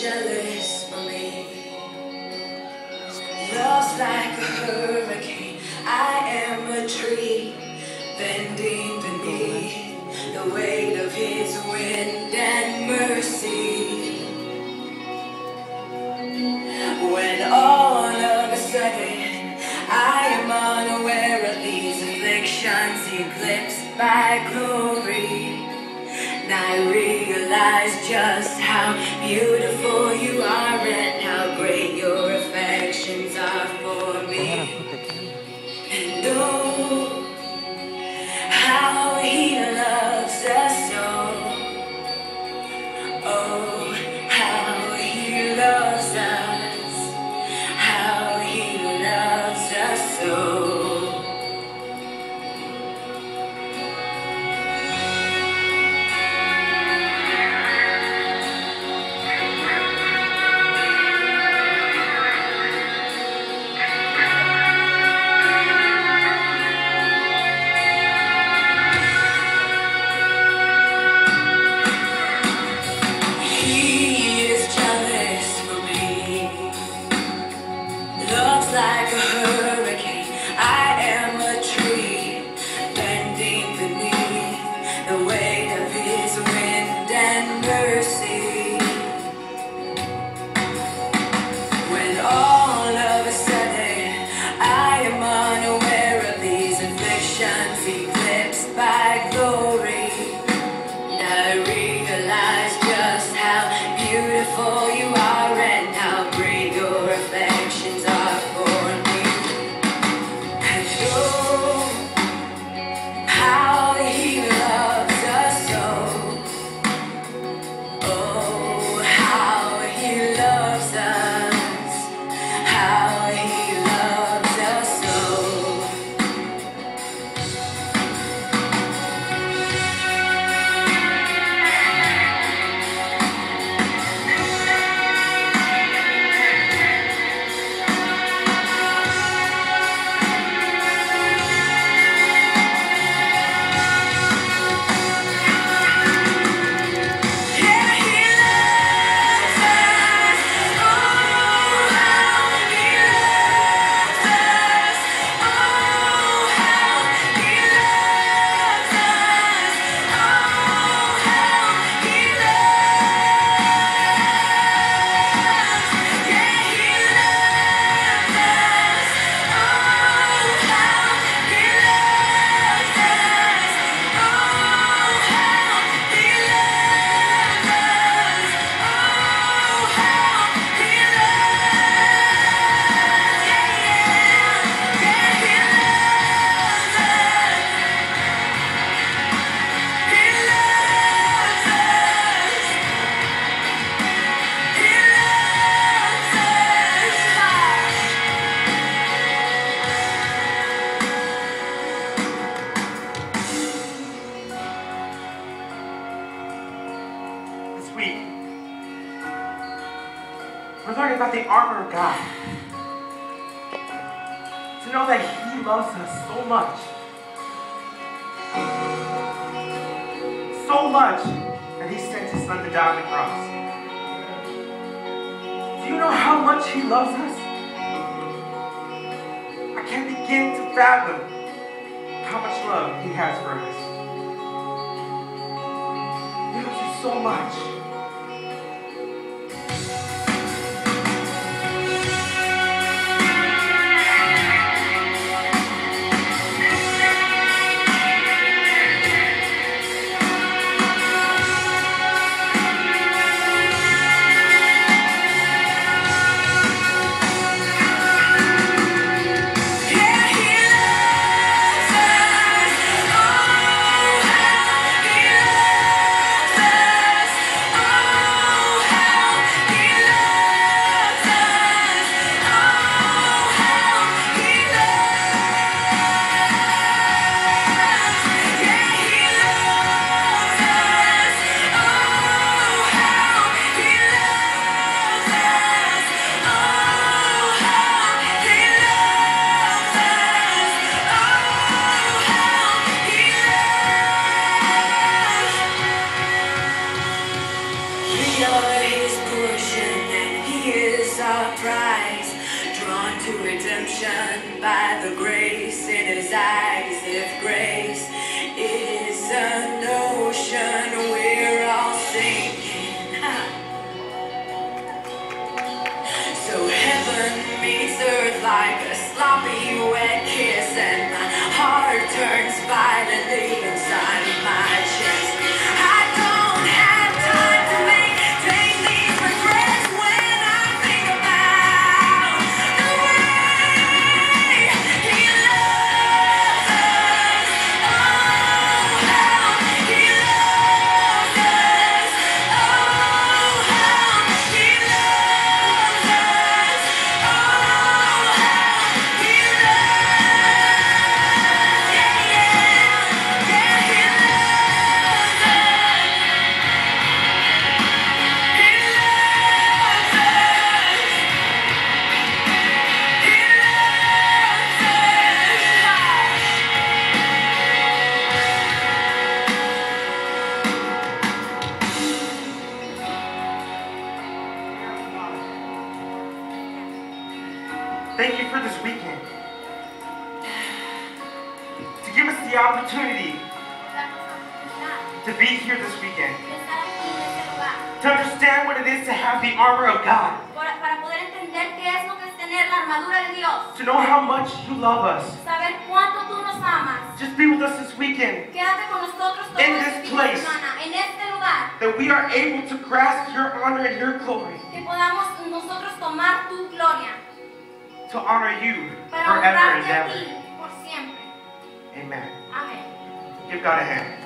jealous for me. Love's like a hurricane. I am a tree bending beneath the weight of his wind and mercy. When all of a sudden I am unaware of these afflictions eclipsed by glory. And I realize just how beautiful you are and how great your affections are for me. Uh-huh. Realize just how beautiful you we're learning about the armor of God. To know that He loves us so much. So much that He sent His Son to die on the cross. Do you know how much He loves us? I can't begin to fathom how much love He has for us. He loves you so much. By the grace in his eyes. If grace is an ocean, we're all sinking. So heaven meets earth like a sloppy Thank you for this weekend. To give us the opportunity to be here this weekend. To understand what it is to have the armor of God. Para, para poder entender qué es lo que es tener la armadura de Dios. To know how much you love us. Saber cuánto tú nos amas. Just be with us this weekend. Quédate con nosotros todo In this place. de semana, en este lugar. That we are able to grasp your honor and your glory. To honor you forever and honrarte a ti ever. Amen. Amén. Give God a hand.